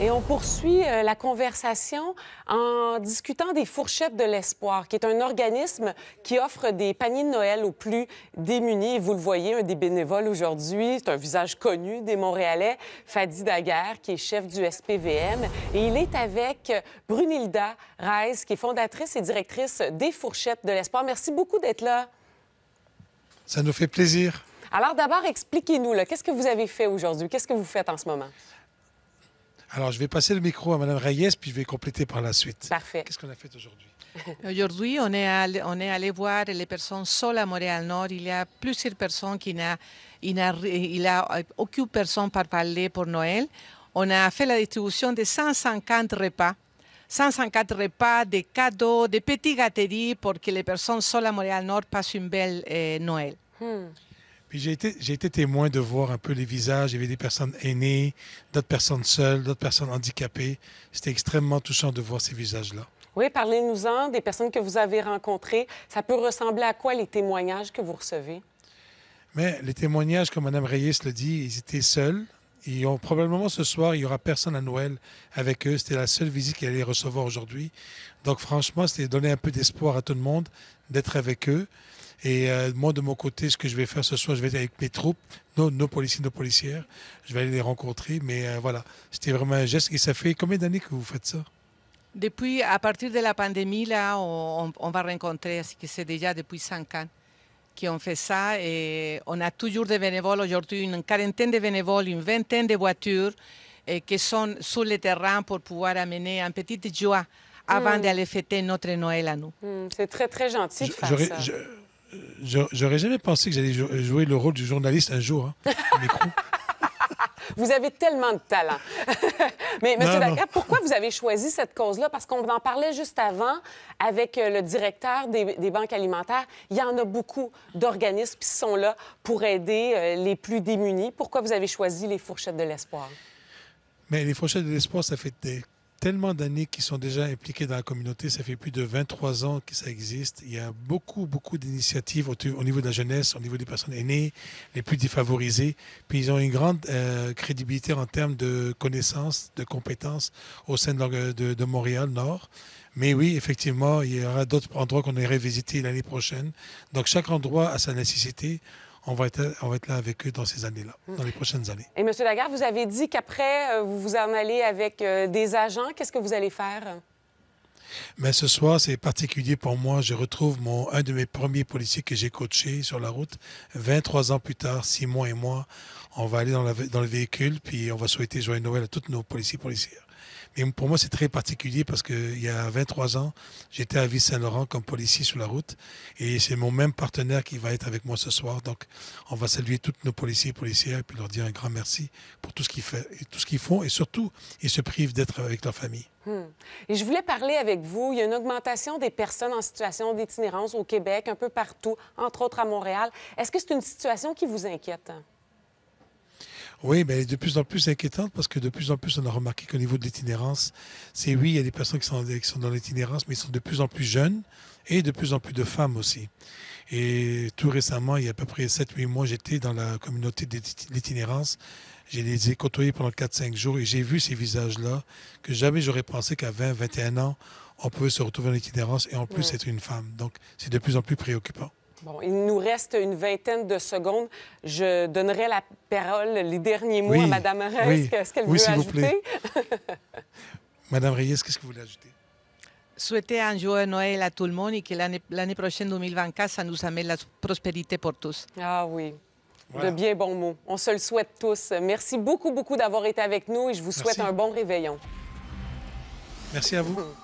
Et on poursuit euh, la conversation en discutant des Fourchettes de l'Espoir, qui est un organisme qui offre des paniers de Noël aux plus démunis. Vous le voyez, un des bénévoles aujourd'hui, c'est un visage connu des Montréalais, Fadi Daguerre, qui est chef du SPVM. Et il est avec Brunilda Reis, qui est fondatrice et directrice des Fourchettes de l'Espoir. Merci beaucoup d'être là. Ça nous fait plaisir. Alors d'abord, expliquez-nous, qu'est-ce que vous avez fait aujourd'hui? Qu'est-ce que vous faites en ce moment? Alors, je vais passer le micro à Mme Reyes, puis je vais compléter par la suite. Parfait. Qu'est-ce qu'on a fait aujourd'hui? Aujourd'hui, on, est allé, on est allé voir les personnes seules à Montréal-Nord. Il y a plusieurs personnes qui n'a, il n'a, il a aucune personne par parler pour Noël. On a fait la distribution de 150 repas. 150 repas, des cadeaux, des petites gâteries pour que les personnes seules à Montréal-Nord passent une belle eh, Noël. Hmm. Puis j'ai été, j'ai été témoin de voir un peu les visages. Il y avait des personnes aînées, d'autres personnes seules, d'autres personnes handicapées. C'était extrêmement touchant de voir ces visages-là. Oui, parlez-nous-en des personnes que vous avez rencontrées. Ça peut ressembler à quoi les témoignages que vous recevez? Mais les témoignages, comme Mme Reyes le dit, ils étaient seuls. Et ont, probablement ce soir, il n'y aura personne à Noël avec eux. C'était la seule visite qu'ils allaient recevoir aujourd'hui. Donc franchement, c'était donner un peu d'espoir à tout le monde d'être avec eux. Et euh, moi, de mon côté, ce que je vais faire ce soir, je vais être avec mes troupes, nos, nos policiers, nos policières. Je vais aller les rencontrer. Mais euh, voilà, c'était vraiment un geste. Et ça fait combien d'années que vous faites ça? Depuis, à partir de la pandémie, là, on, on va rencontrer, que c'est déjà depuis cinq ans qu'on fait ça. Et on a toujours des bénévoles aujourd'hui, une quarantaine de bénévoles, une vingtaine de voitures et qui sont sur le terrain pour pouvoir amener une petite joie avant Mm. d'aller fêter notre Noël à nous. Hmm, C'est très, très gentil de faire J'aurais- ça. je- je- J'aurais jamais pensé que j'allais jou- jouer le rôle du journaliste un jour, hein, au micro. Vous avez tellement de talent. Mais, M. Daguerre, pourquoi vous avez choisi cette cause-là? Parce qu'on en parlait juste avant avec euh, le directeur des, des banques alimentaires. Il y en a beaucoup d'organismes qui sont là pour aider euh, les plus démunis. Pourquoi vous avez choisi les fourchettes de l'espoir? Mais les Fourchettes de l'Espoir, ça fait des- tellement d'années qu'ils sont déjà impliqués dans la communauté. Ça fait plus de 23 ans que ça existe. Il y a beaucoup, beaucoup d'initiatives au, au niveau de la jeunesse, au niveau des personnes aînées, les plus défavorisées. Puis ils ont une grande euh, crédibilité en termes de connaissances, de compétences au sein de- de Montréal-Nord. Mais oui, effectivement, il y aura d'autres endroits qu'on irait visiter l'année prochaine. Donc chaque endroit a sa nécessité. On va être, on va être là avec eux dans ces années-là, dans les prochaines années. Et M. Daguerre, vous avez dit qu'après, euh, vous vous en allez avec euh, des agents. Qu'est-ce que vous allez faire? Mais ce soir, c'est particulier pour moi. Je retrouve mon, un de mes premiers policiers que j'ai coaché sur la route. 23 ans plus tard, six mois et moi, on va aller dans, la- dans le véhicule, puis on va souhaiter joyeux Noël à tous nos policiers et policières. Mais pour moi, c'est très particulier parce qu'il y a 23 ans, j'étais à Ville-Saint-Laurent comme policier sur la route. Et c'est mon même partenaire qui va être avec moi ce soir. Donc, on va saluer tous nos policiers et policières et puis leur dire un grand merci pour tout ce qu'ils font. Et surtout, ils se privent d'être avec leur famille. Hmm. Et je voulais parler avec vous. Il y a une augmentation des personnes en situation d'itinérance au Québec, un peu partout, entre autres à Montréal. Est-ce que c'est une situation qui vous inquiète? Oui, mais elle est de plus en plus inquiétante parce que de plus en plus, on a remarqué qu'au niveau de l'itinérance, c'est oui, il y a des personnes qui sont, qui sont dans l'itinérance, mais ils sont de plus en plus jeunes et de plus en plus de femmes aussi. Et tout récemment, il y a à peu près 7-8 mois, j'étais dans la communauté de l'itinérance. J'ai les ai côtoyés pendant 4-5 jours et j'ai vu ces visages-là que jamais j'aurais pensé qu'à 20, 21 ans, on pouvait se retrouver en itinérance et en plus Ouais. être une femme. Donc, c'est de plus en plus préoccupant. Bon, il nous reste une vingtaine de secondes. Je donnerai la parole, les derniers mots Oui, à Mme Reyes. oui. Est-ce qu'elle Oui, veut s'il vous ajouter? plaît. Madame Reyes, qu'est-ce que vous voulez ajouter? Souhaiter un joyeux Noël à tout le monde et que l'année l'année prochaine, 2024, ça nous amène la prospérité pour tous. Ah oui. Voilà. De bien bons mots. On se le souhaite tous. Merci beaucoup, beaucoup d'avoir été avec nous et je vous souhaite Merci. un bon réveillon. Merci à vous.